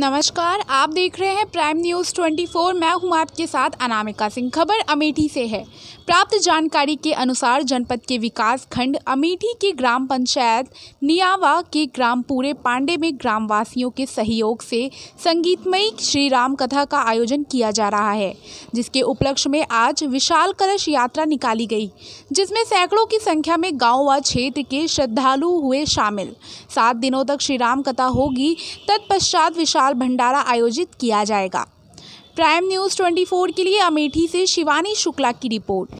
नमस्कार, आप देख रहे हैं प्राइम न्यूज़ 24 मैं हूँ आपके साथ अनामिका सिंह। खबर अमेठी से है। प्राप्त जानकारी के अनुसार जनपद के विकास खंड अमेठी के ग्राम पंचायत नियावा के ग्राम पूरे पांडे में ग्रामवासियों के सहयोग से संगीतमयी श्री राम कथा का आयोजन किया जा रहा है, जिसके उपलक्ष्य में आज विशाल कलश यात्रा निकाली गई, जिसमें सैकड़ों की संख्या में गाँव व क्षेत्र के श्रद्धालु हुए शामिल। सात दिनों तक श्री राम कथा होगी। तत्पश्चात विशाल विशाल भंडारा आयोजित किया जाएगा। प्राइम न्यूज़ 24 के लिए अमेठी से शिवानी शुक्ला की रिपोर्ट।